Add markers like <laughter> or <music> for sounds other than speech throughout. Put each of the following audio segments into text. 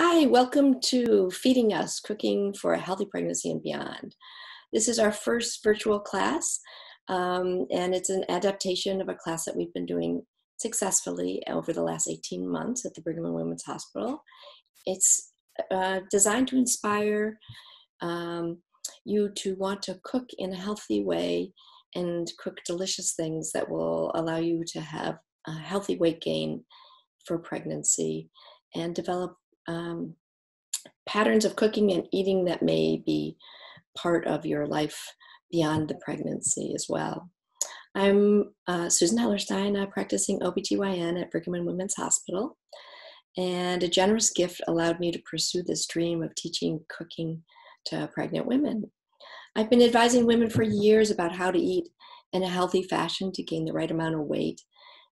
Hi, welcome to Feeding Us Cooking for a Healthy Pregnancy and Beyond. This is our first virtual class, um, and it's an adaptation of a class that we've been doing successfully over the last 18 months at the Brigham and Women's Hospital. It's uh, designed to inspire um, you to want to cook in a healthy way and cook delicious things that will allow you to have a healthy weight gain for pregnancy and develop um, patterns of cooking and eating that may be part of your life beyond the pregnancy as well. I'm uh, Susan Hellerstein, uh, practicing OBGYN at Brigham and Women's Hospital, and a generous gift allowed me to pursue this dream of teaching cooking to pregnant women. I've been advising women for years about how to eat in a healthy fashion to gain the right amount of weight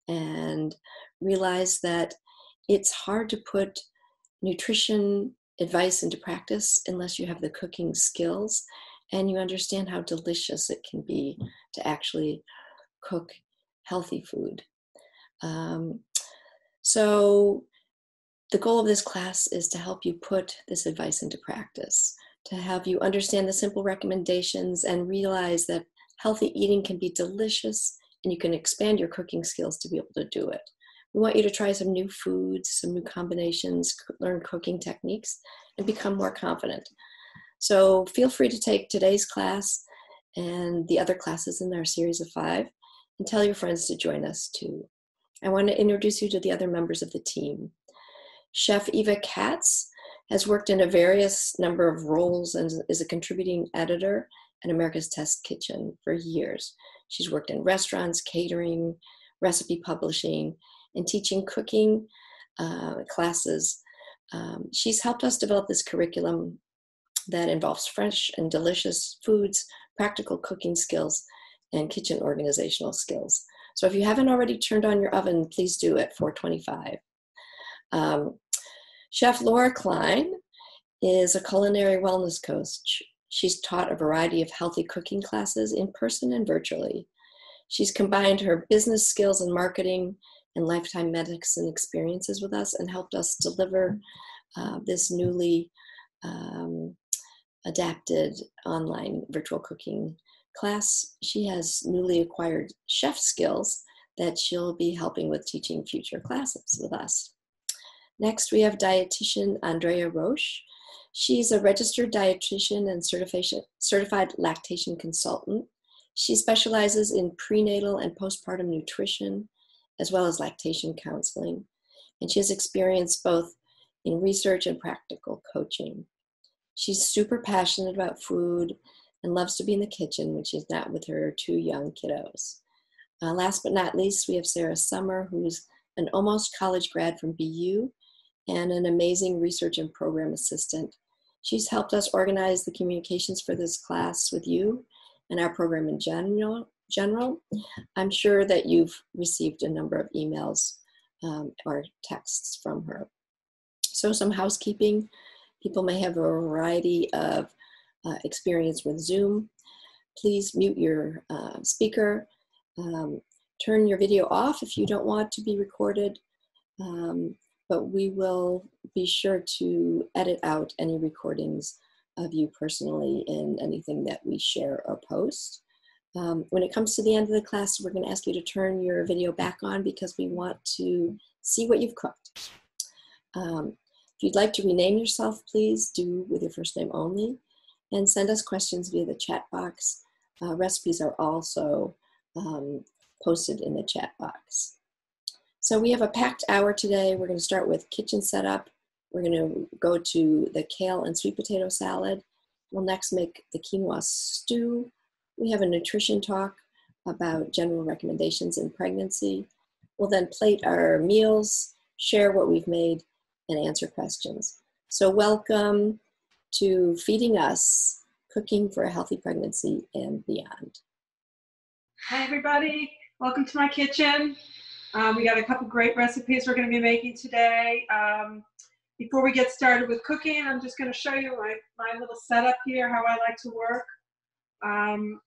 and realize that it's hard to put nutrition advice into practice unless you have the cooking skills and you understand how delicious it can be to actually cook healthy food. Um, so, the goal of this class is to help you put this advice into practice, to have you understand the simple recommendations and realize that healthy eating can be delicious and you can expand your cooking skills to be able to do it. We want you to try some new foods, some new combinations, learn cooking techniques, and become more confident. So feel free to take today's class and the other classes in our series of five and tell your friends to join us too. I want to introduce you to the other members of the team. Chef Eva Katz has worked in a various number of roles and is a contributing editor at America's Test Kitchen for years. She's worked in restaurants, catering, recipe publishing, and teaching cooking uh, classes. Um, she's helped us develop this curriculum that involves fresh and delicious foods, practical cooking skills, and kitchen organizational skills. So if you haven't already turned on your oven, please do at 425. Um, Chef Laura Klein is a culinary wellness coach. She's taught a variety of healthy cooking classes in person and virtually. She's combined her business skills and marketing and lifetime medicine experiences with us and helped us deliver uh, this newly um, adapted online virtual cooking class. She has newly acquired chef skills that she'll be helping with teaching future classes with us. Next, we have dietitian Andrea Roche. She's a registered dietitian and certified lactation consultant. She specializes in prenatal and postpartum nutrition, as well as lactation counseling. And she has experience both in research and practical coaching. She's super passionate about food and loves to be in the kitchen when she's not with her two young kiddos. Uh, last but not least, we have Sarah Summer, who's an almost college grad from BU and an amazing research and program assistant. She's helped us organize the communications for this class with you and our program in general, general, I'm sure that you've received a number of emails um, or texts from her. So, some housekeeping. People may have a variety of uh, experience with Zoom. Please mute your uh, speaker. Um, turn your video off if you don't want to be recorded. Um, but we will be sure to edit out any recordings of you personally in anything that we share or post. Um, when it comes to the end of the class, we're going to ask you to turn your video back on because we want to see what you've cooked. Um, if you'd like to rename yourself, please do with your first name only and send us questions via the chat box. Uh, recipes are also um, posted in the chat box. So we have a packed hour today. We're going to start with kitchen setup. We're going to go to the kale and sweet potato salad. We'll next make the quinoa stew. We have a nutrition talk about general recommendations in pregnancy. We'll then plate our meals, share what we've made, and answer questions. So, welcome to Feeding Us Cooking for a Healthy Pregnancy and Beyond. Hi, everybody. Welcome to my kitchen. Um, we got a couple great recipes we're going to be making today. Um, before we get started with cooking, I'm just going to show you my, my little setup here, how I like to work. Um,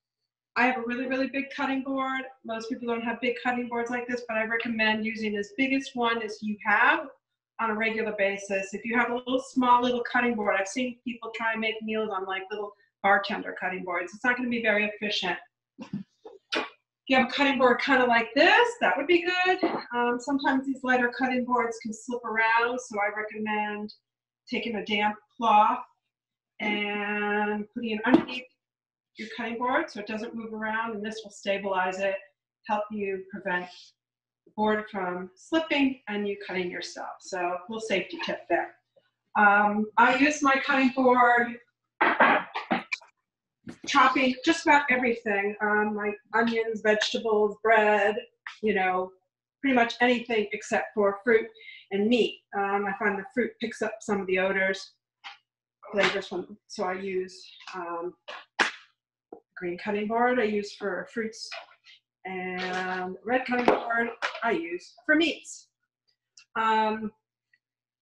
I have a really, really big cutting board. Most people don't have big cutting boards like this, but I recommend using as big as one as you have. on a regular basis. If you have a little small little cutting board, I've seen people try and make meals on like little bartender cutting boards. It's not going to be very efficient. If you have a cutting board kind of like this, that would be good. Um, sometimes these lighter cutting boards can slip around, so I recommend taking a damp cloth and putting it underneath your cutting board so it doesn't move around and this will stabilize it, help you prevent the board from slipping and you cutting yourself. So a little safety tip there. Um, I use my cutting board chopping just about everything, um, like onions, vegetables, bread, you know, pretty much anything except for fruit and meat. Um, I find the fruit picks up some of the odors, flavors from, so I use um, green cutting board I use for fruits and red cutting board I use for meats. Um,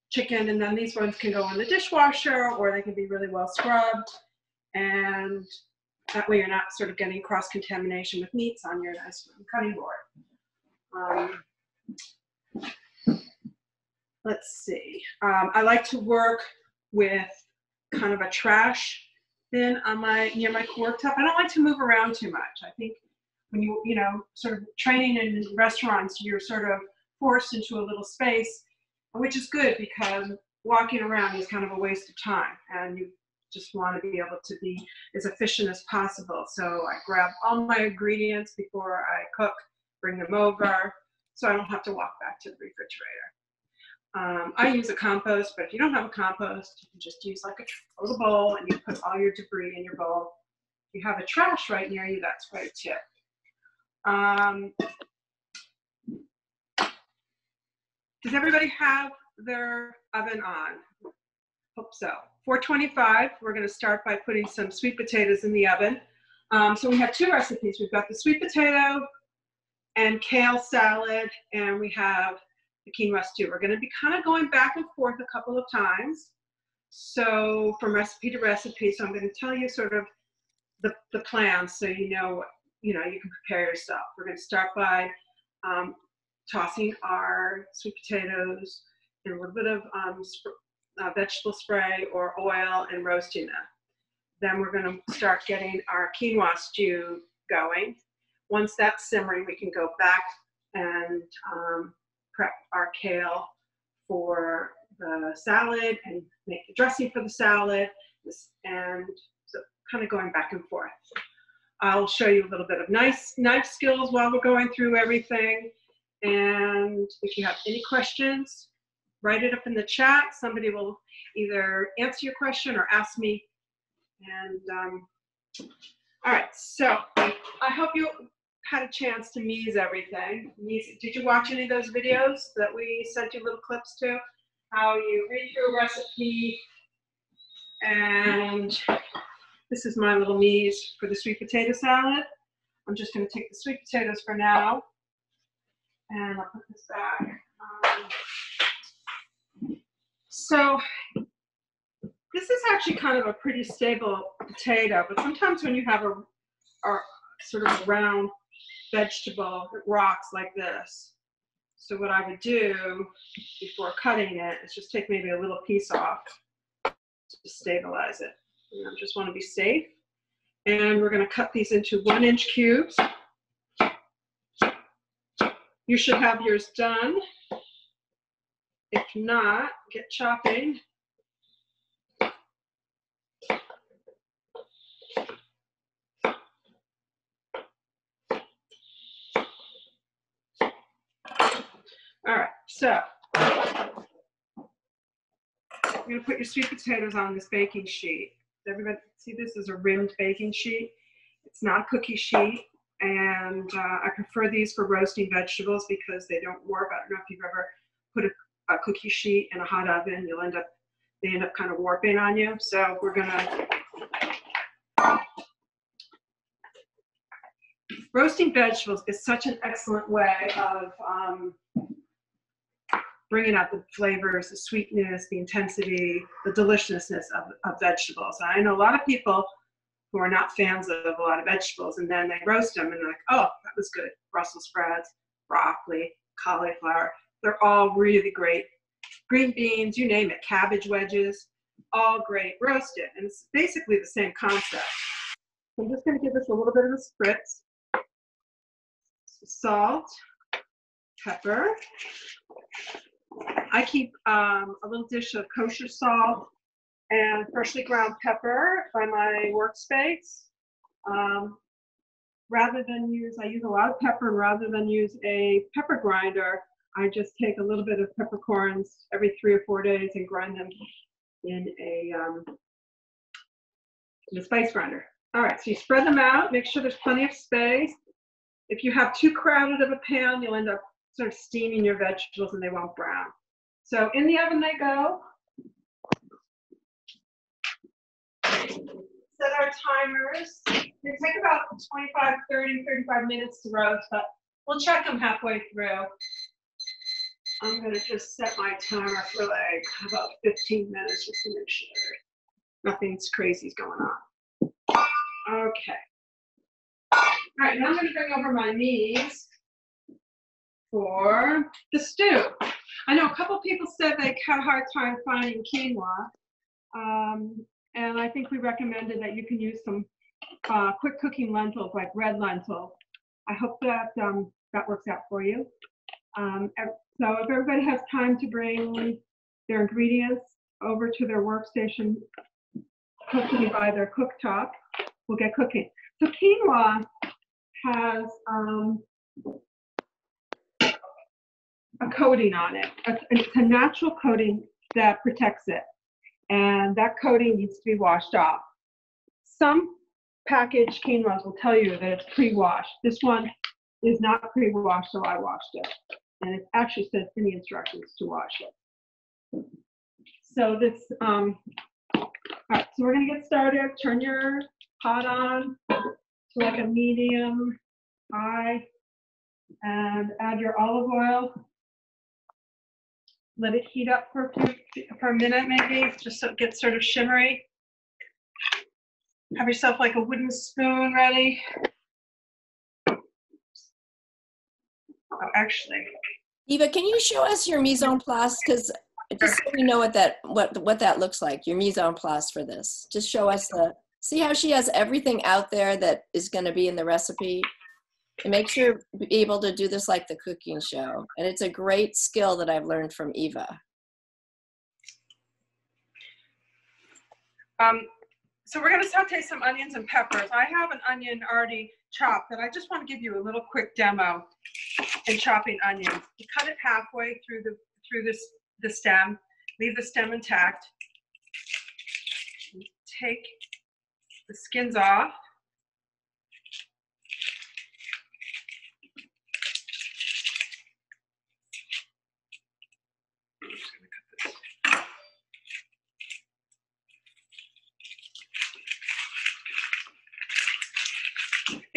chicken and then these ones can go in the dishwasher or they can be really well scrubbed and that way you're not sort of getting cross contamination with meats on your nice cutting board. Um, let's see. Um, I like to work with kind of a trash bin on my near my worktop. I don't like to move around too much. I think when you you know sort of training in restaurants, you're sort of forced into a little space, which is good because walking around is kind of a waste of time, and you just want to be able to be as efficient as possible. So I grab all my ingredients before I cook, bring them over, so I don't have to walk back to the refrigerator. Um, I use a compost, but if you don't have a compost, you can just use like a little bowl and you put all your debris in your bowl. If you have a trash right near you, that's great too. Um, does everybody have their oven on? Hope so. 425, we're going to start by putting some sweet potatoes in the oven. Um, so we have two recipes. We've got the sweet potato and kale salad, and we have the quinoa stew. We're going to be kind of going back and forth a couple of times. So from recipe to recipe, so I'm going to tell you sort of the, the plan so you know, you know, you can prepare yourself. We're going to start by um, tossing our sweet potatoes in a little bit of um, uh, vegetable spray or oil and roasting them. Then we're going to start getting our quinoa stew going. Once that's simmering, we can go back and um, prep our kale for the salad and make the dressing for the salad and so kind of going back and forth. I'll show you a little bit of nice knife skills while we're going through everything. And if you have any questions, write it up in the chat. Somebody will either answer your question or ask me. And um, all right, so I hope you had a chance to mise everything. did you watch any of those videos that we sent you little clips to? How you read through a recipe and this is my little mise for the sweet potato salad. I'm just going to take the sweet potatoes for now and I'll put this back. Um, so this is actually kind of a pretty stable potato, but sometimes when you have a, a sort of round vegetable rocks like this. So what I would do before cutting it is just take maybe a little piece off to stabilize it. I just want to be safe. And we're going to cut these into one inch cubes. You should have yours done. If not, get chopping. All right, so you're gonna put your sweet potatoes on this baking sheet. Everybody see this is a rimmed baking sheet. It's not a cookie sheet, and uh, I prefer these for roasting vegetables because they don't warp. I don't know if you've ever put a, a cookie sheet in a hot oven. You'll end up they end up kind of warping on you. So we're gonna roasting vegetables is such an excellent way of um, bringing out the flavors, the sweetness, the intensity, the deliciousness of, of vegetables. I know a lot of people who are not fans of a lot of vegetables, and then they roast them and they're like, oh, that was good. Brussels sprouts, broccoli, cauliflower, they're all really great green beans, you name it, cabbage wedges, all great roasted. And it's basically the same concept. I'm just gonna give this a little bit of a spritz. Salt, pepper. I keep um, a little dish of kosher salt and freshly ground pepper by my workspace. Um, rather than use, I use a lot of pepper, and rather than use a pepper grinder, I just take a little bit of peppercorns every three or four days and grind them in a, um, in a spice grinder. All right, so you spread them out, make sure there's plenty of space. If you have too crowded of a pan, you'll end up sort of steaming your vegetables and they won't brown. So in the oven they go. Set our timers. They take about 25, 30, 35 minutes to roast, but we'll check them halfway through. I'm gonna just set my timer for like about 15 minutes just to make sure nothing's crazy is going on. Okay. All right, now I'm gonna bring over my mise for the stew. I know a couple people said they had a hard time finding quinoa. Um, and I think we recommended that you can use some uh, quick cooking lentils like red lentil. I hope that um, that works out for you. Um, so if everybody has time to bring their ingredients over to their workstation, hopefully by their cooktop, we'll get cooking. So quinoa has um, a coating on it. It's a natural coating that protects it. And that coating needs to be washed off. Some packaged quinoas will tell you that it's pre-washed. This one is not pre-washed, so I washed it. And it actually says in the instructions to wash it. So this, um, all right, so we're gonna get started. Turn your pot on to like a medium high and add your olive oil let it heat up for a few, for a minute maybe, just so it gets sort of shimmery. Have yourself like a wooden spoon ready. Oh, actually. Eva, can you show us your mise en place? Because just so we know what that what what that looks like, your mise en place for this. Just show us the see how she has everything out there that is going to be in the recipe. It makes you able to do this like the cooking show. And it's a great skill that I've learned from Eva. Um, so we're gonna saute some onions and peppers. I have an onion already chopped, but I just want to give you a little quick demo in chopping onions. You cut it halfway through the through this the stem, leave the stem intact. Take the skins off.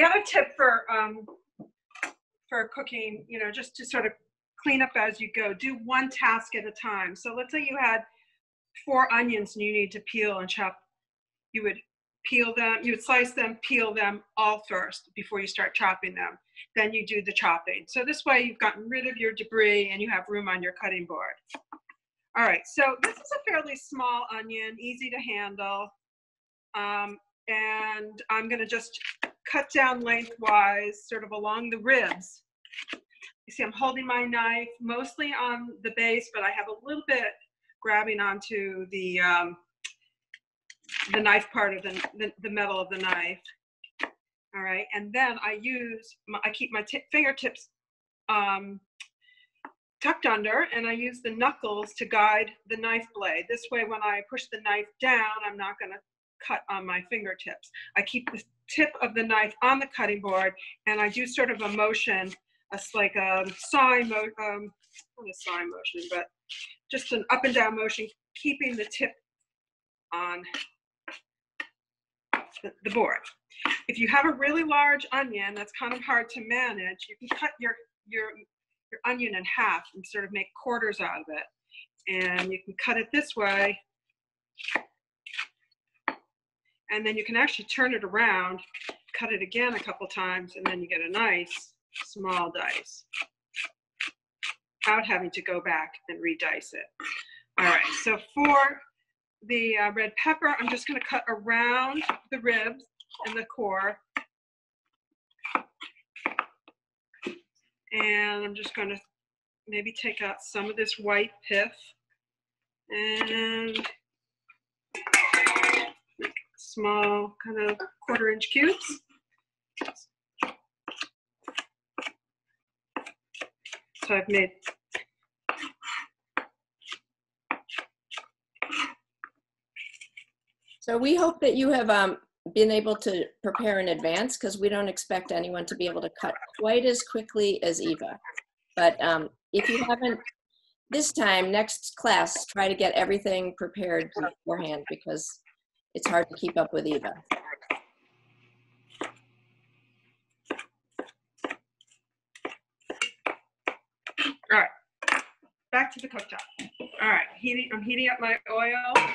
The other tip for um, for cooking, you know, just to sort of clean up as you go, do one task at a time. So let's say you had four onions and you need to peel and chop. You would peel them, you would slice them, peel them all first before you start chopping them. Then you do the chopping. So this way you've gotten rid of your debris and you have room on your cutting board. All right, so this is a fairly small onion, easy to handle. Um, and I'm gonna just cut down lengthwise, sort of along the ribs. You see I'm holding my knife mostly on the base, but I have a little bit grabbing onto the, um, the knife part of the, the, the, metal of the knife. All right, and then I use, my, I keep my fingertips um, tucked under and I use the knuckles to guide the knife blade. This way when I push the knife down, I'm not gonna cut on my fingertips. I keep the tip of the knife on the cutting board and I do sort of a motion, a, like a sawing mo um, not a sawing motion, but just an up and down motion, keeping the tip on the, the board. If you have a really large onion that's kind of hard to manage, you can cut your, your, your onion in half and sort of make quarters out of it. And you can cut it this way and then you can actually turn it around, cut it again a couple times, and then you get a nice small dice. without having to go back and redice it. All right, so for the uh, red pepper, I'm just gonna cut around the ribs and the core. And I'm just gonna maybe take out some of this white pith and small kind of quarter inch cubes. So I've made So we hope that you have um, been able to prepare in advance because we don't expect anyone to be able to cut quite as quickly as Eva. But um, if you haven't, this time, next class, try to get everything prepared beforehand because it's hard to keep up with Eva. All right, back to the cooktop. All right, heating, I'm heating up my oil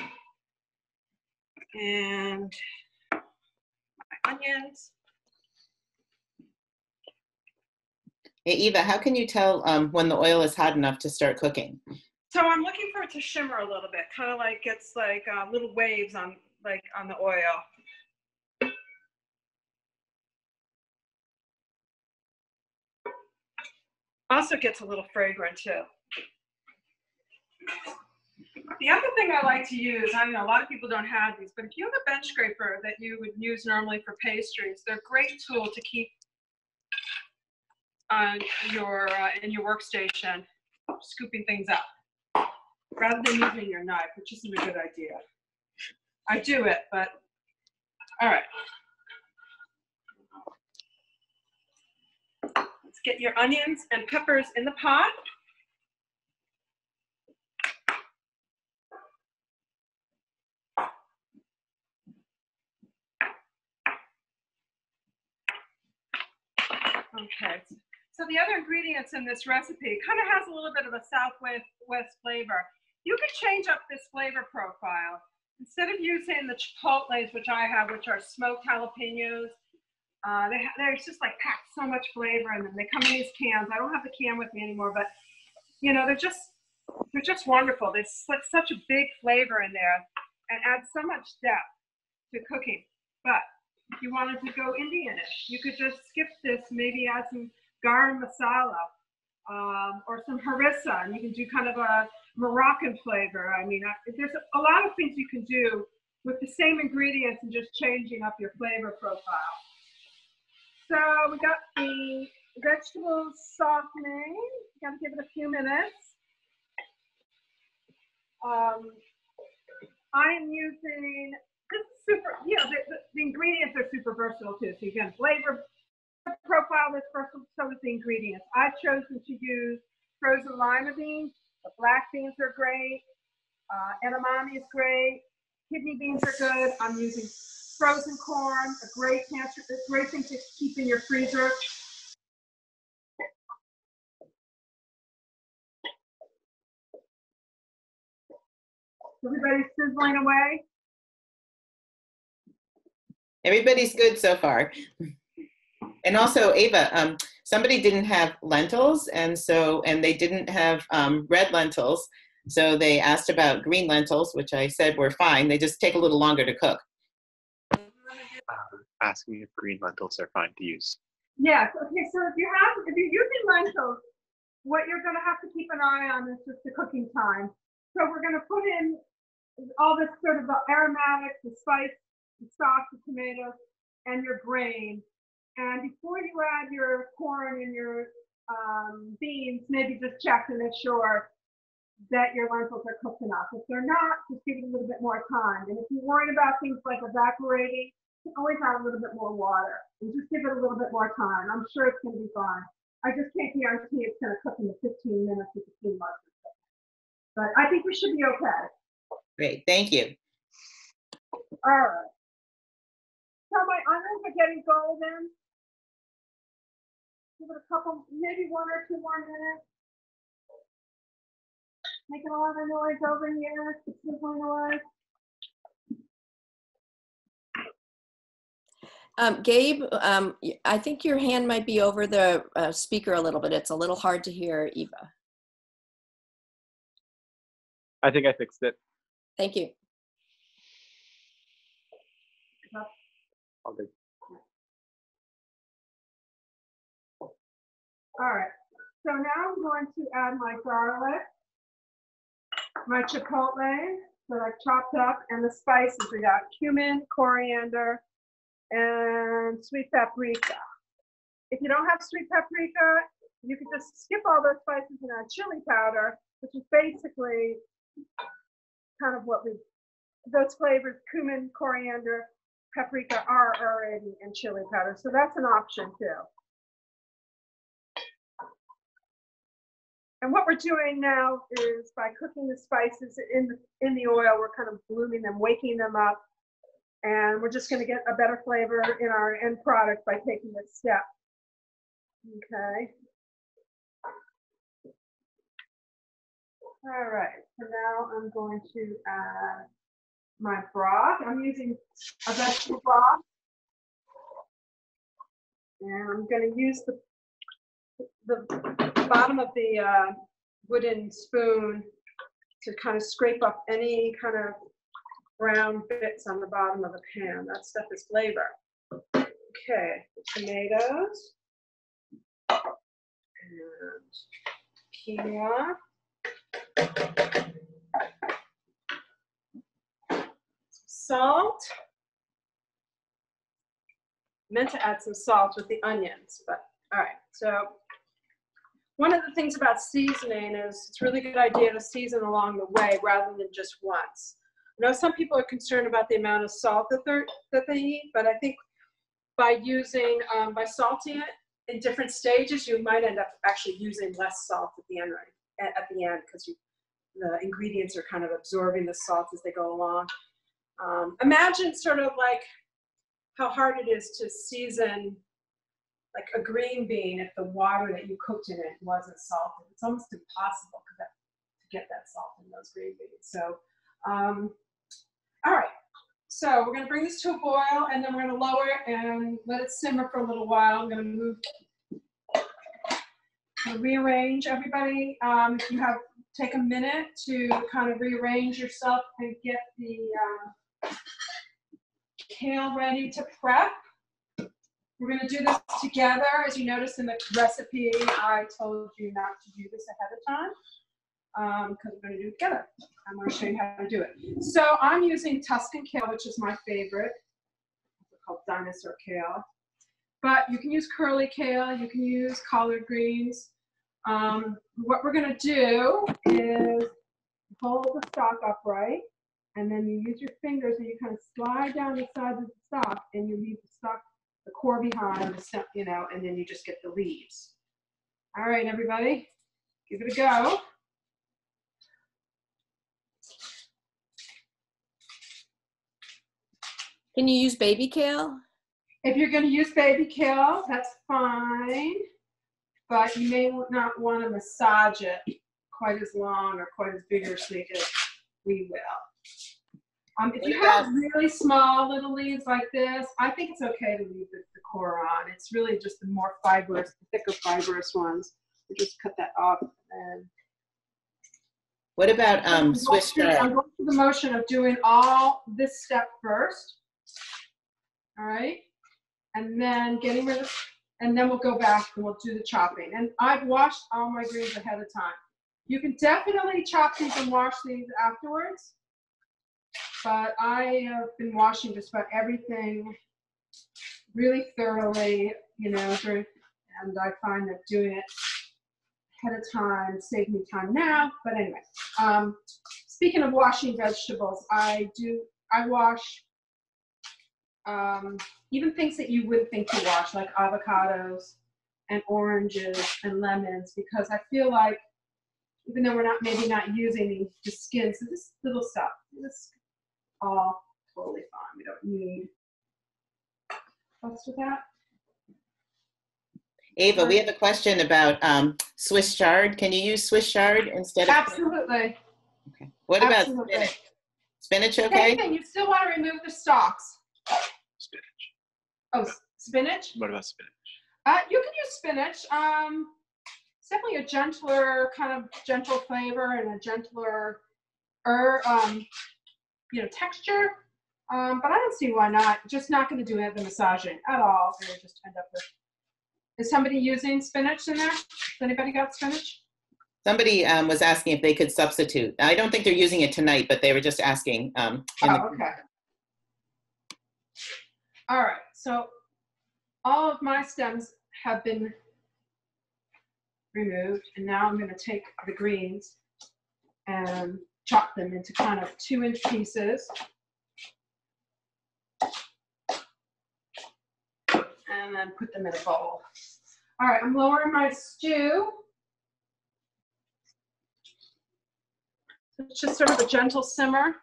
and my onions. Hey, Eva, how can you tell um, when the oil is hot enough to start cooking? So I'm looking for it to shimmer a little bit, kind of like it's like uh, little waves on like on the oil. Also gets a little fragrant too. The other thing I like to use, I know a lot of people don't have these, but if you have a bench scraper that you would use normally for pastries, they're a great tool to keep on your uh, in your workstation, scooping things up, rather than using your knife, which isn't a good idea. I do it, but all right. Let's get your onions and peppers in the pot. Okay. So the other ingredients in this recipe kind of has a little bit of a Southwest West flavor. You could change up this flavor profile. Instead of using the chipotles, which I have, which are smoked jalapenos, uh, they there's just like packed so much flavor in them. They come in these cans. I don't have the can with me anymore, but you know they're just they're just wonderful. There's like such a big flavor in there and adds so much depth to cooking. But if you wanted to go Indianish, you could just skip this, maybe add some garam masala um, or some harissa, and you can do kind of a Moroccan flavor. I mean, there's a lot of things you can do with the same ingredients and just changing up your flavor profile. So we got the vegetables softening. Got to give it a few minutes. Um, I am using super, you know, the, the, the, ingredients are super versatile too. So you can flavor profile this versatile, so is the ingredients. I've chosen to use frozen lima beans. The black beans are great. Uh, edamame is great. Kidney beans are good. I'm using frozen corn, a great cancer, a great thing to keep in your freezer. Everybody's sizzling away. Everybody's good so far. <laughs> And also, Ava, um, somebody didn't have lentils, and so and they didn't have um, red lentils, so they asked about green lentils, which I said were fine. They just take a little longer to cook. Uh, asking if green lentils are fine to use. Yes. Okay. So if you have, if you're using lentils, what you're going to have to keep an eye on is just the cooking time. So we're going to put in all this sort of the aromatics, the spice, the sauce, the tomatoes, and your grain. And before you add your corn and your um, beans, maybe just check to make sure that your lentils are cooked enough. If they're not, just give it a little bit more time. And if you're worried about things like evaporating, always add a little bit more water and just give it a little bit more time. I'm sure it's going to be fine. I just can't guarantee it's going to cook in the 15 minutes with the steam But I think we should be okay. Great, thank you. All right. So my onions are getting golden. Give it a couple, maybe one or two more minutes. Making a lot of noise over here. It's sizzling away. Um, Gabe, um, I think your hand might be over the uh, speaker a little bit. It's a little hard to hear Eva. I think I fixed it. Thank you. All All right, so now I'm going to add my garlic, my chipotle that I've chopped up, and the spices. We got cumin, coriander, and sweet paprika. If you don't have sweet paprika, you can just skip all those spices and add chili powder, which is basically kind of what we, those flavors, cumin, coriander, paprika are already in chili powder, so that's an option too. And what we're doing now is by cooking the spices in the, in the oil, we're kind of blooming them, waking them up. And we're just gonna get a better flavor in our end product by taking this step. Okay. All right, so now I'm going to add my broth. I'm using a vegetable broth. And I'm gonna use the, the bottom of the uh, wooden spoon to kind of scrape up any kind of brown bits on the bottom of the pan. That stuff is flavor. Okay, tomatoes. And quinoa. Salt. Meant to add some salt with the onions, but all right, so one of the things about seasoning is it's a really good idea to season along the way rather than just once. I know some people are concerned about the amount of salt that they're that they eat, but I think by using um, by salting it in different stages, you might end up actually using less salt at the end right, at, at the end because the ingredients are kind of absorbing the salt as they go along. Um, imagine sort of like how hard it is to season like a green bean if the water that you cooked in it wasn't salted. It's almost impossible to get, to that salt in those green beans. So, um, all right. So we're gonna bring this to a boil and then we're gonna lower it and let it simmer for a little while. I'm gonna move, gonna rearrange everybody. Um, if you have, take a minute to kind of rearrange yourself and get the um, kale ready to prep. We're gonna do this together. As you notice in the recipe, I told you not to do this ahead of time because we're gonna do it together. I'm gonna show you how to do it. So I'm using Tuscan kale, which is my favorite. It's called dinosaur kale. But you can use curly kale, you can use collard greens. Um, what we're gonna do is hold the stalk upright and then you use your fingers and you kind of slide down the sides of the stalk and you leave the stalk the core behind, the stem, you know, and then you just get the leaves. All right, everybody, give it a go. Can you use baby kale? If you're gonna use baby kale, that's fine, but you may not want to massage it quite as long or quite as vigorously as we will. Um, if you have really small little leaves like this, I think it's okay to leave the, the core on. It's really just the more fibrous, the thicker fibrous ones. You just cut that off and What about um, Swiss through- I'm going through the motion of doing all this step first. All right, and then getting rid of, and then we'll go back and we'll do the chopping. And I've washed all my greens ahead of time. You can definitely chop these and wash these afterwards. But I have been washing just about everything really thoroughly, you know, during, and I find that doing it ahead of time saves me time now. But anyway, um, speaking of washing vegetables, I do, I wash um, even things that you wouldn't think to wash, like avocados and oranges and lemons, because I feel like even though we're not maybe not using the, the skin, so this little stuff, this all totally fine. We don't need fuss with that. Ava, we have a question about um, Swiss chard. Can you use Swiss chard instead of? Absolutely. Okay. What about Absolutely. spinach? Spinach Same okay? thing. You still want to remove the stalks. Spinach. Oh, s- spinach. What about spinach? Uh, you can use spinach. Um, it's definitely a gentler kind of gentle flavor and a gentler er, um, you know, texture. Um, but I don't see why not. Just not going to do the massaging at all. It'll just end up with. Is somebody using spinach in there? Has anybody got spinach? Somebody um, was asking if they could substitute. I don't think they're using it tonight, but they were just asking. Um, Oh, okay. All right, so all of my stems have been removed, and now I'm gonna take the greens and chop them into kind of two inch pieces. And then put them in a bowl. All right, I'm lowering my stew. It's just sort of a gentle simmer.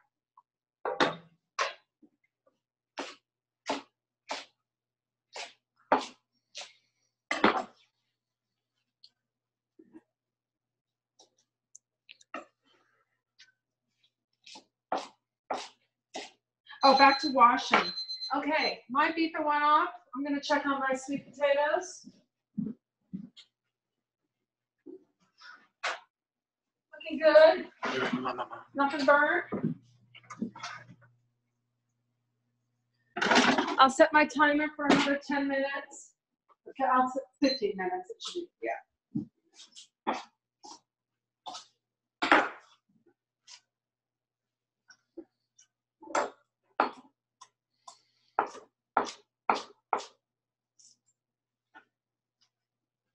Oh, back to washing. Okay, my beeper went off. I'm gonna check on my sweet potatoes. Looking good. Nothing burnt. I'll set my timer for another 10 minutes. Okay, I'll set 15 minutes. It should be, yeah.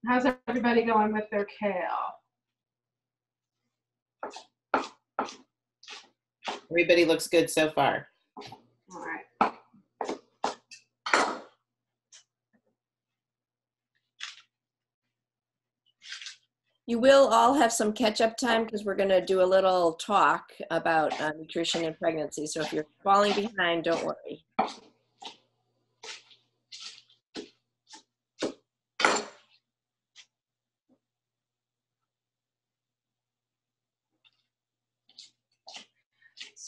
How's everybody going with their kale? Everybody looks good so far. All right. You will all have some catch-up time because we're going to do a little talk about uh, nutrition and pregnancy. So if you're falling behind, don't worry.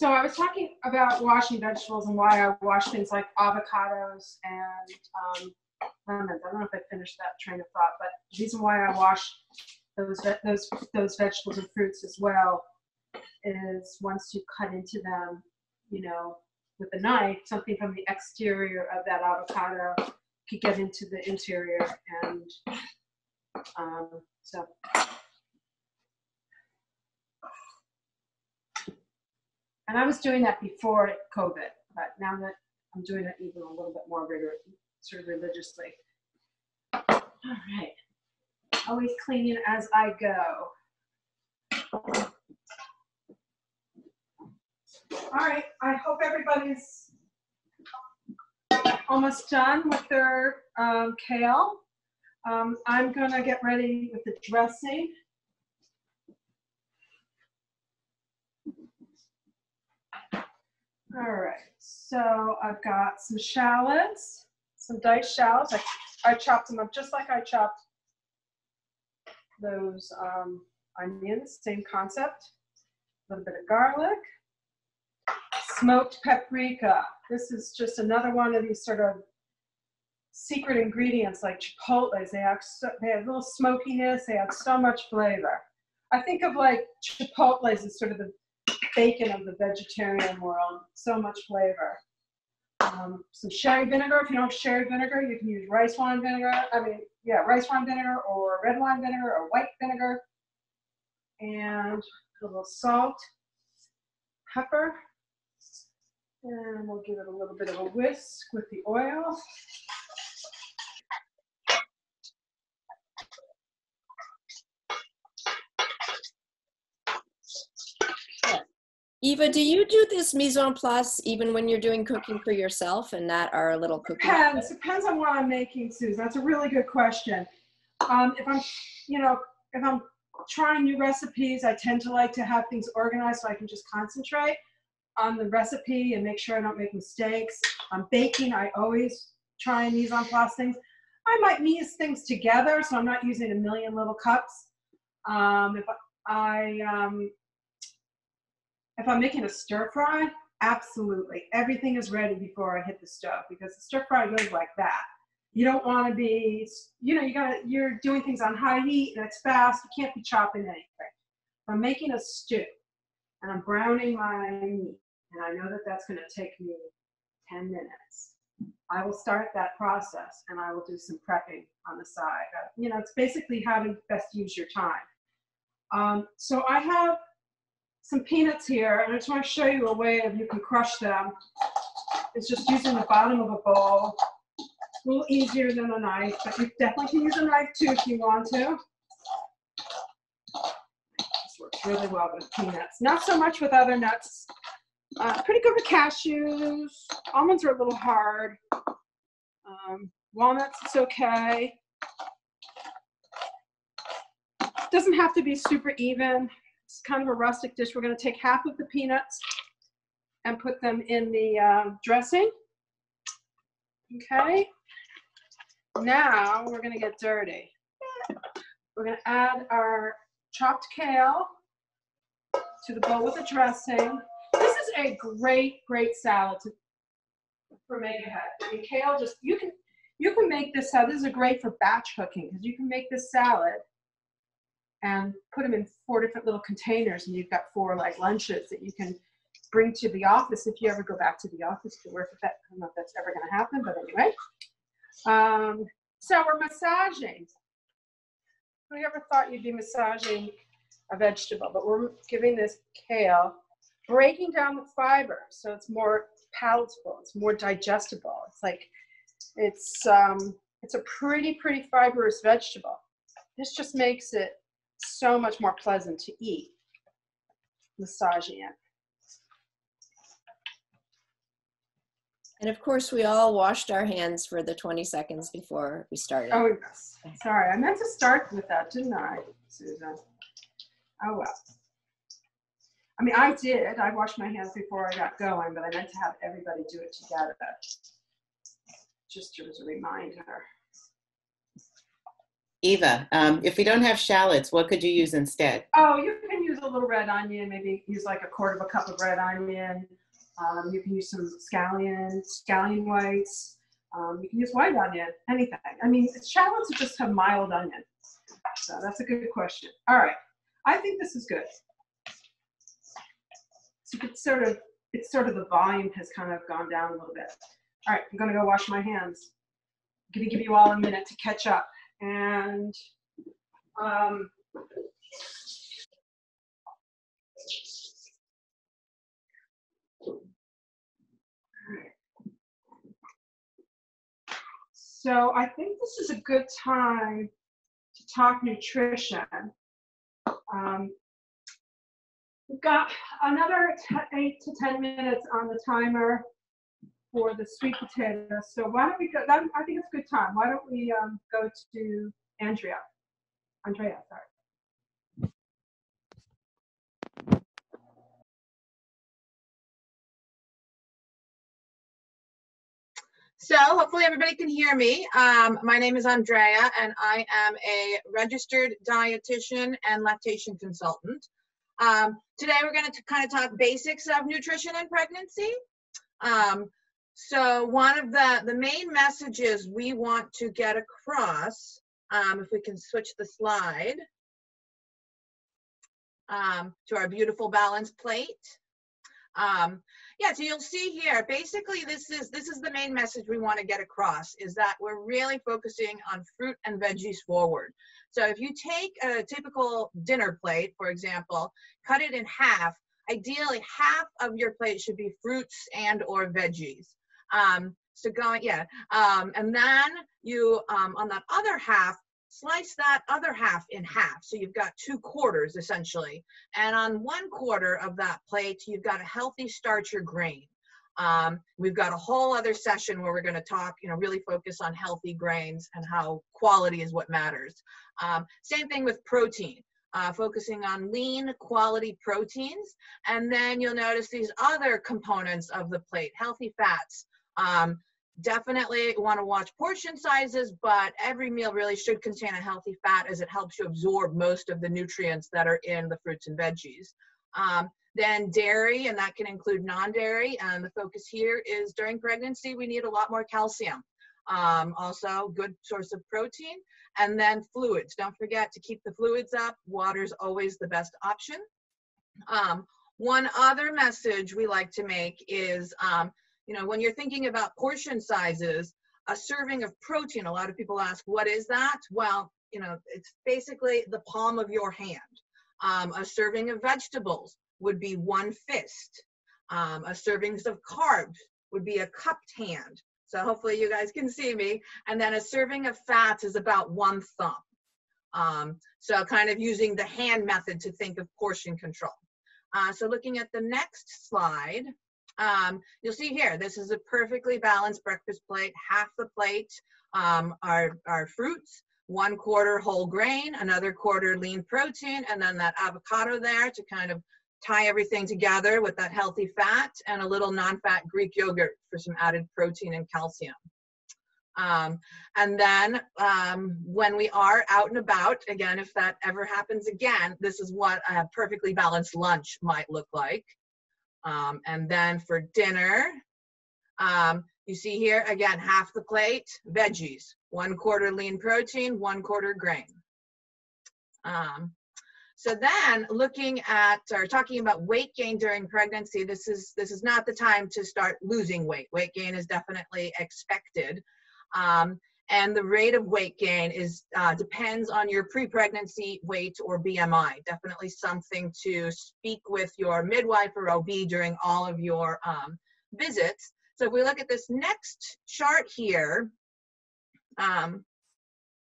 So I was talking about washing vegetables and why I wash things like avocados and um, lemons. I don't know if I finished that train of thought, but the reason why I wash those those those vegetables and fruits as well is once you cut into them, you know, with a knife, something from the exterior of that avocado could get into the interior, and um, so And I was doing that before COVID, but now that I'm doing it even a little bit more rigor, sort of religiously. All right. Always cleaning as I go. All right. I hope everybody's almost done with their um, kale. Um, I'm to get ready with the dressing. All right, so I've got some shallots, some diced shallots. I, I chopped them up just like I chopped those um, onions, same concept. A little bit of garlic. Smoked paprika. This is just another one of these sort of secret ingredients like chipotles. They have, so, they have a little smokiness, they have so much flavor. I think of like chipotles as sort of the bacon of the vegetarian world. So much flavor. Um, some sherry vinegar. If you don't have sherry vinegar, you can use rice wine vinegar. I mean, yeah, rice wine vinegar or red wine vinegar or white vinegar. And a little salt, pepper. And we'll give it a little bit of a whisk with the oil. Eva, do you do this mise en place even when you're doing cooking for yourself and not our little cooking? Depends. Depends on what I'm making, Susan. That's a really good question. Um, if I'm, you know, if I'm trying new recipes, I tend to like to have things organized so I can just concentrate on the recipe and make sure I don't make mistakes. I'm baking, I always try and mise en place things. I might mise things together, so I'm not using a million little cups. Um, if I, um, if I'm making a stir fry, absolutely. Everything is ready before I hit the stove because the stir fry goes like that. You don't want to be, you know, you got you're doing things on high heat and it's fast. You can't be chopping anything. If I'm making a stew, and I'm browning my meat. And I know that that's going to take me 10 minutes. I will start that process and I will do some prepping on the side. You know, it's basically how to best use your time. Um, so I have some peanuts here, and I just want to show you a way of you can crush them. It's just using the bottom of a bowl. A little easier than a knife, but you definitely can use a knife too if you want to. This works really well with peanuts. Not so much with other nuts. Uh, pretty good with cashews. Almonds are a little hard. Um, walnuts, it's okay. Doesn't have to be super even. Kind of a rustic dish. We're going to take half of the peanuts and put them in the uh, dressing. Okay. Now we're going to get dirty. We're going to add our chopped kale to the bowl with the dressing. This is a great, great salad to, for make ahead. I mean, kale just you can you can make this salad. This is a great for batch cooking because you can make this salad and put them in four different little containers, and you've got four like lunches that you can bring to the office if you ever go back to the office to work with that. I don't know if that's ever going to happen, but anyway. Um, so we're massaging. Who ever thought you'd be massaging a vegetable? But we're giving this kale, breaking down the fiber so it's more palatable, it's more digestible. It's like it's um, it's a pretty pretty fibrous vegetable. This just makes it so much more pleasant to eat. Massaging it. And of course, we all washed our hands for the 20 seconds before we started. Oh, yes. Sorry, I meant to start with that, didn't I, Susan? Oh, well. I mean, I did. I washed my hands before I got going, but I meant to have everybody do it together. Just as a reminder. Eva, um, if we don't have shallots, what could you use instead? Oh, you can use a little red onion, maybe use like a quarter of a cup of red onion. Um, you can use some scallion, scallion whites. Um, you can use white onion, anything. I mean, shallots just have mild onion. So that's a good question. All right, I think this is good. So it's sort of, it's sort of the volume has kind of gone down a little bit. All right, I'm gonna go wash my hands. I'm gonna give you all a minute to catch up. And um, So I think this is a good time to talk nutrition. Um, we've got another eight to 10 minutes on the timer for the sweet potatoes. So why don't we go, that, I think it's a good time. Why don't we um, go to Andrea? Andrea, sorry. So hopefully everybody can hear me. Um, my name is Andrea and I am a registered dietitian and lactation consultant. Um, today we're going to kind of talk basics of nutrition and pregnancy. Um, so one of the, the main messages we want to get across, um, if we can switch the slide um, to our beautiful balance plate. Um, yeah, so you'll see here, basically this is this is the main message we want to get across is that we're really focusing on fruit and veggies forward. So if you take a typical dinner plate, for example, cut it in half, ideally half of your plate should be fruits and or veggies. Um, so going, yeah, um, and then you, um, on that other half, slice that other half in half. So you've got two quarters essentially. And on one quarter of that plate, you've got a healthy starch or grain. Um, we've got a whole other session where we're going to talk, you know, really focus on healthy grains and how quality is what matters. Um, same thing with protein. Uh, focusing on lean quality proteins. And then you'll notice these other components of the plate, healthy fats, um, definitely want to watch portion sizes, but every meal really should contain a healthy fat as it helps you absorb most of the nutrients that are in the fruits and veggies. Um, then dairy, and that can include non-dairy, and the focus here is during pregnancy, we need a lot more calcium. Um, also, good source of protein. And then fluids. Don't forget to keep the fluids up. Water is always the best option. Um, One other message we like to make is, um, you know, when you're thinking about portion sizes, a serving of protein, a lot of people ask, what is that? Well, you know, it's basically the palm of your hand. Um, a serving of vegetables would be one fist. Um, a servings of carbs would be a cupped hand. So hopefully you guys can see me. And then a serving of fats is about one thumb. Um, so kind of using the hand method to think of portion control. Uh, so looking at the next slide, um, you'll see here, this is a perfectly balanced breakfast plate. Half the plate um, are, are fruits, one quarter whole grain, another quarter lean protein, and then that avocado there to kind of tie everything together with that healthy fat and a little non-fat Greek yogurt for some added protein and calcium. Um, and then um, when we are out and about, again, if that ever happens again, this is what a perfectly balanced lunch might look like. Um, and then for dinner, um, you see here, again, half the plate, veggies, one quarter lean protein, one quarter grain. Um, so then looking at or talking about weight gain during pregnancy, this is this is not the time to start losing weight. Weight gain is definitely expected. Um, and the rate of weight gain is uh, depends on your pre-pregnancy weight or BMI. Definitely something to speak with your midwife or OB during all of your um, visits. So if we look at this next chart here, um,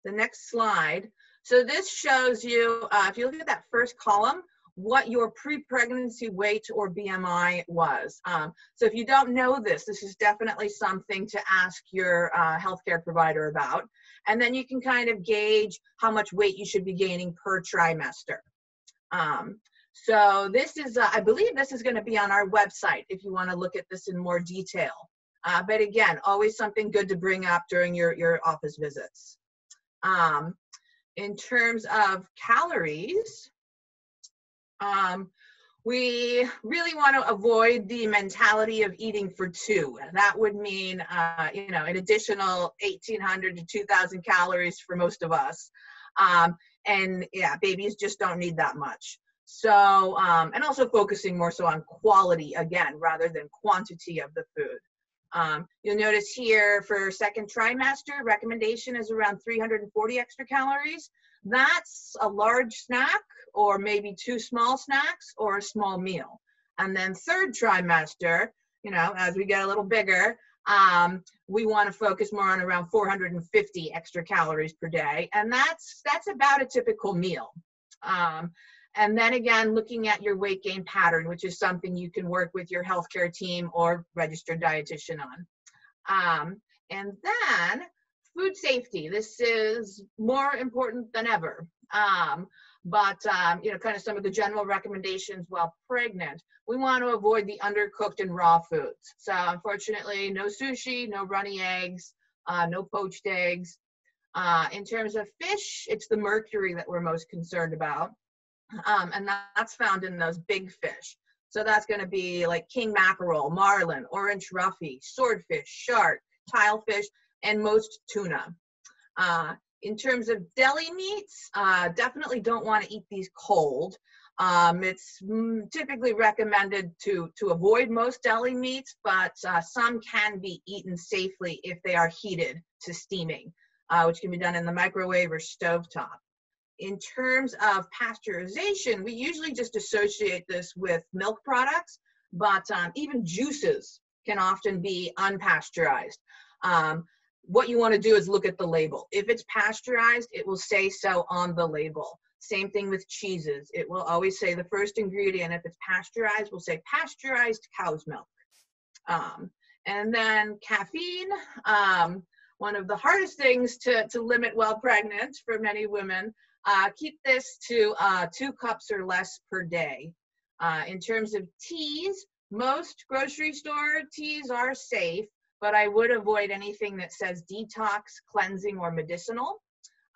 the next slide. So this shows you, uh, if you look at that first column, what your pre-pregnancy weight or BMI was. Um, so if you don't know this, this is definitely something to ask your uh, healthcare provider about. And then you can kind of gauge how much weight you should be gaining per trimester. Um, so this is, uh, I believe this is gonna be on our website if you wanna look at this in more detail. Uh, but again, always something good to bring up during your, your office visits. Um, in terms of calories, um, we really want to avoid the mentality of eating for two. That would mean, uh, you know, an additional 1,800 to 2,000 calories for most of us. Um, and yeah, babies just don't need that much. So, um, and also focusing more so on quality again, rather than quantity of the food. Um, you'll notice here for second trimester, recommendation is around 340 extra calories. That's a large snack or maybe two small snacks or a small meal. And then third trimester, you know, as we get a little bigger, um, we want to focus more on around 450 extra calories per day. And that's, that's about a typical meal. Um, and then again, looking at your weight gain pattern, which is something you can work with your healthcare team or registered dietitian on. Um, and then food safety. This is more important than ever. Um, but um, you know, kind of some of the general recommendations while pregnant. We want to avoid the undercooked and raw foods. So unfortunately, no sushi, no runny eggs, uh, no poached eggs. Uh, in terms of fish, it's the mercury that we're most concerned about. Um, and that's found in those big fish. So that's going to be like king mackerel, marlin, orange roughy, swordfish, shark, tilefish, and most tuna. Uh, in terms of deli meats, uh, definitely don't want to eat these cold. Um, it's mm, typically recommended to, to avoid most deli meats, but uh, some can be eaten safely if they are heated to steaming, uh, which can be done in the microwave or stovetop. In terms of pasteurization, we usually just associate this with milk products, but um, even juices can often be unpasteurized. Um, what you want to do is look at the label. If it's pasteurized, it will say so on the label. Same thing with cheeses. It will always say the first ingredient, if it's pasteurized, will say pasteurized cow's milk. Um, and then caffeine, um, one of the hardest things to, to limit while pregnant for many women. Uh, keep this to uh, two cups or less per day. Uh, in terms of teas, most grocery store teas are safe, but I would avoid anything that says detox, cleansing, or medicinal.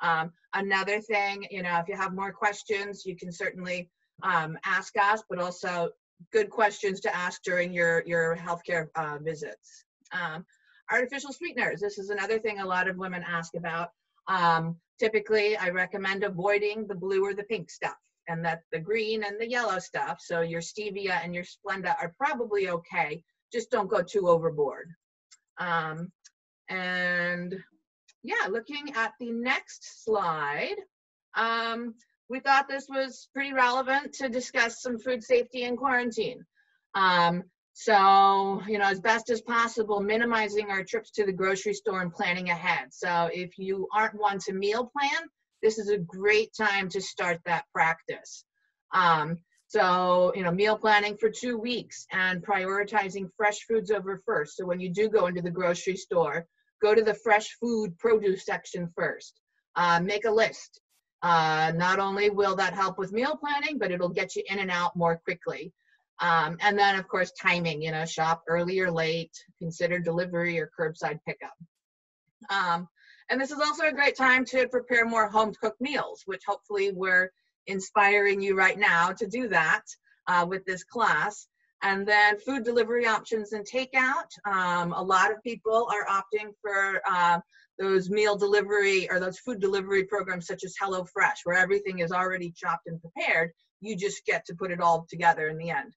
Um, another thing, you know, if you have more questions, you can certainly um, ask us, but also good questions to ask during your, your healthcare uh, visits. Um, artificial sweeteners, this is another thing a lot of women ask about. Um, typically, I recommend avoiding the blue or the pink stuff. and that the green and the yellow stuff, so your stevia and your Splenda are probably okay. Just don't go too overboard. Um, and yeah, looking at the next slide, um, we thought this was pretty relevant to discuss some food safety in quarantine. Um, so, you know, as best as possible, minimizing our trips to the grocery store and planning ahead. So if you aren't one to meal plan, this is a great time to start that practice. Um, so, you know, meal planning for two weeks and prioritizing fresh foods over first. So when you do go into the grocery store, go to the fresh food produce section first. Uh, make a list. Uh, not only will that help with meal planning, but it'll get you in and out more quickly. Um, and then, of course, timing, you know, shop early or late, consider delivery or curbside pickup. Um, and this is also a great time to prepare more home cooked meals, which hopefully we're inspiring you right now to do that uh, with this class. And then food delivery options and takeout. Um, a lot of people are opting for uh, those meal delivery or those food delivery programs such as HelloFresh, where everything is already chopped and prepared. You just get to put it all together in the end.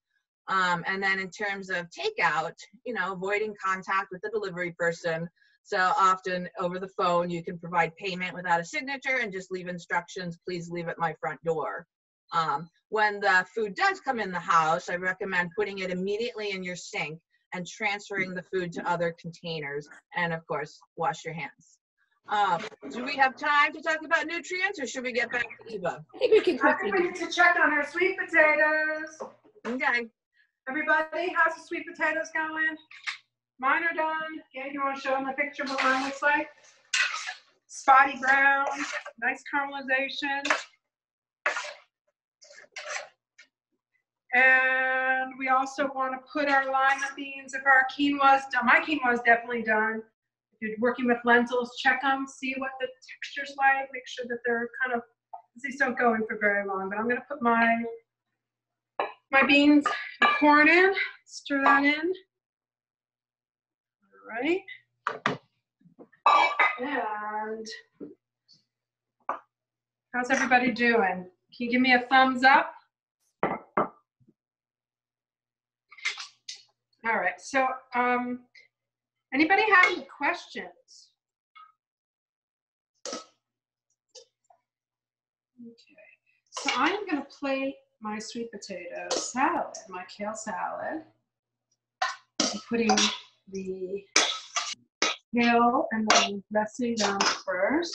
Um, and then in terms of takeout, you know, avoiding contact with the delivery person. So often over the phone, you can provide payment without a signature and just leave instructions, please leave at my front door. Um, when the food does come in the house, I recommend putting it immediately in your sink and transferring the food to other containers. And of course, wash your hands. Um, do we have time to talk about nutrients or should we get back to Eva? I think we can I think we need to check on our sweet potatoes. Okay. Everybody, how's the sweet potatoes going? Mine are done. Gabe, you want to show them a picture of what mine looks like? Spotty brown, nice caramelization. And we also want to put our lima beans, if our quinoa is done, my quinoa is definitely done. If you're working with lentils, check them, see what the texture's like, make sure that they're kind of, these don't go in for very long, but I'm gonna put my, my beans corn in, stir that in. Right. And how's everybody doing? Can you give me a thumbs up? All right, so um, anybody have any questions? Okay, so I am going to plate my sweet potato salad, my kale salad. I'm putting the kale and then dressing down first.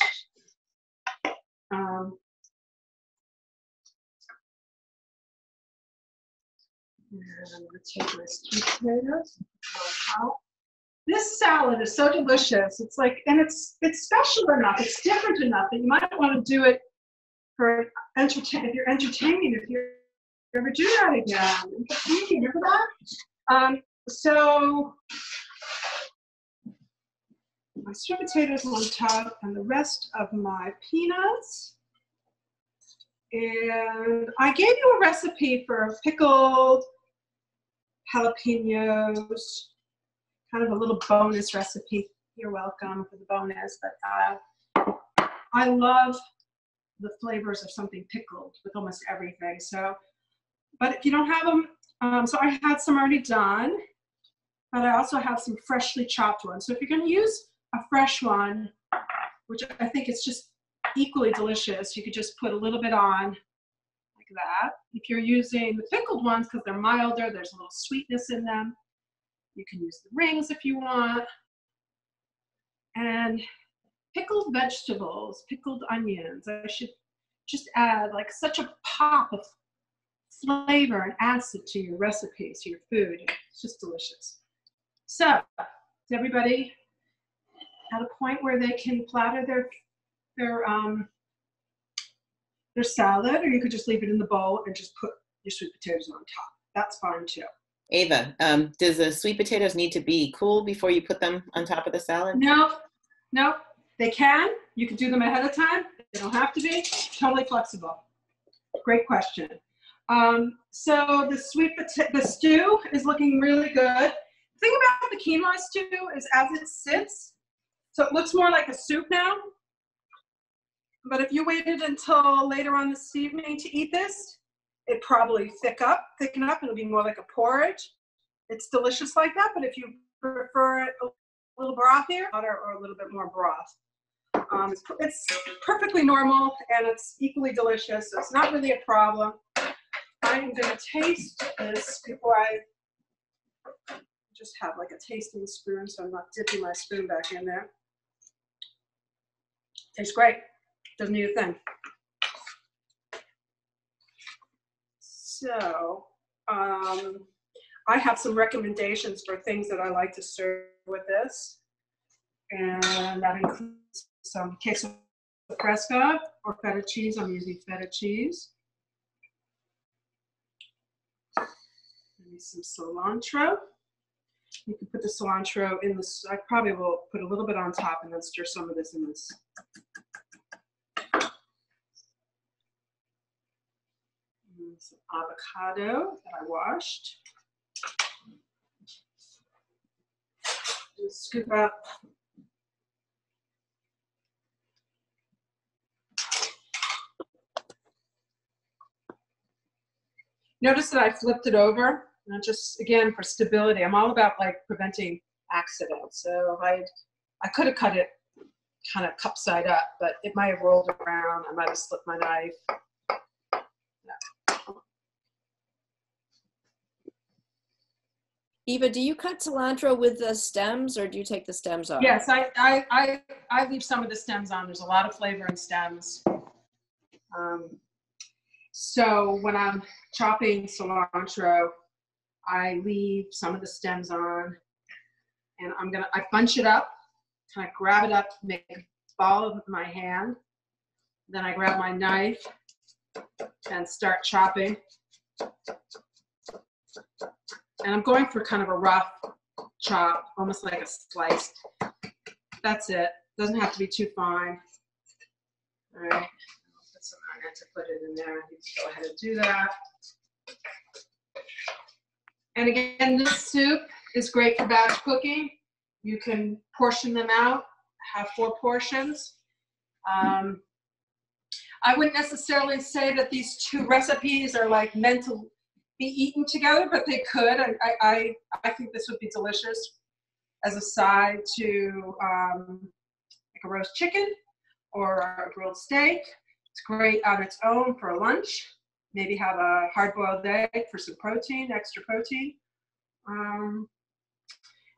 Um, and I'm going to take my potatoes. This salad is so delicious. It's like, and it's it's special enough. It's different enough that you might want to do it for entertain. If you're entertaining, if you ever do that again, remember that? Um, so my sweet potatoes on top and the rest of my peanuts. And I gave you a recipe for pickled jalapenos, kind of a little bonus recipe. You're welcome for the bonus, but uh, I love the flavors of something pickled with almost everything. So, but if you don't have them, um, so I had some already done, but I also have some freshly chopped ones. So if you're going to use a fresh one, which I think is just equally delicious, you could just put a little bit on like that. If you're using the pickled ones, because they're milder, there's a little sweetness in them. You can use the rings if you want. And pickled vegetables, pickled onions. I should just add like such a pop of flavor and acid to your recipe, to your food. It's just delicious. So, everybody at a point where they can platter their their um, their salad, or you could just leave it in the bowl and just put your sweet potatoes on top. That's fine too. Ava, um, does the sweet potatoes need to be cool before you put them on top of the salad? No, no, they can. You can do them ahead of time. They don't have to be. Totally flexible. Great question. Um, so the sweet potato, the stew is looking really good. The thing about the quinoa stew is as it sits, so it looks more like a soup now. but if you waited until later on this evening to eat this, it probably thick up, thicken up, it'll be more like a porridge. It's delicious like that, but if you prefer it a little brothier, water or a little bit more broth. Um, it's, it's perfectly normal and it's equally delicious, so it's not really a problem. I'm gonna taste this before I just have like a tasting spoon, so I'm not dipping my spoon back in there. Tastes great. Doesn't need a thing. So, um, I have some recommendations for things that I like to serve with this. And that includes some queso fresco or feta cheese. I'm using feta cheese. Maybe some cilantro. You can put the cilantro in this. I probably will put a little bit on top and then stir some of this in this. And Some avocado that I washed. Just scoop up. Notice that I flipped it over, not just again for stability. I'm all about like preventing accidents. So I, I could have cut it kind of cup side up, but it might have rolled around. I might have slipped my knife. Eva, do you cut cilantro with the stems or do you take the stems off? Yes, I, I, I, I leave some of the stems on. There's a lot of flavor in stems. Um, so when I'm chopping cilantro, I leave some of the stems on and I'm gonna, I bunch it up, kind of grab it up, make a ball of my hand. Then I grab my knife and start chopping. And I'm going for kind of a rough chop, almost like a slice. That's it. Doesn't have to be too fine. All right. I'll put some onion to put it in there. You can go ahead and do that. And again, this soup is great for batch cooking. You can portion them out, have four portions. Um, I wouldn't necessarily say that these two recipes are like meant to be eaten together, but they could. I, I, I, think this would be delicious as a side to um, like a roast chicken or a grilled steak. It's great on its own for lunch. Maybe have a hard-boiled egg for some protein, extra protein. Um,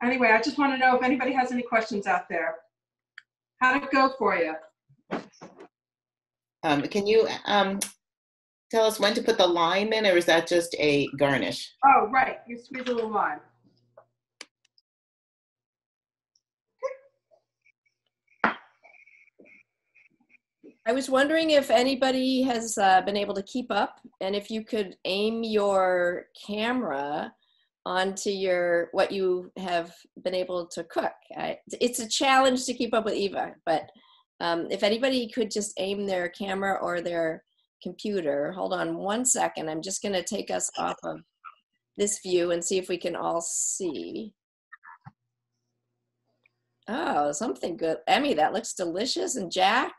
anyway, I just want to know if anybody has any questions out there. How'd it go for you? Um, can you um, tell us when to put the lime in, or is that just a garnish? Oh, right. You squeeze a little lime. I was wondering if anybody has uh, been able to keep up and if you could aim your camera onto your what you have been able to cook. I, it's a challenge to keep up with Eva, but um, if anybody could just aim their camera or their computer, hold on one second. I'm just going to take us off of this view and see if we can all see. Oh, something good. Emmy, that looks delicious. And Jack,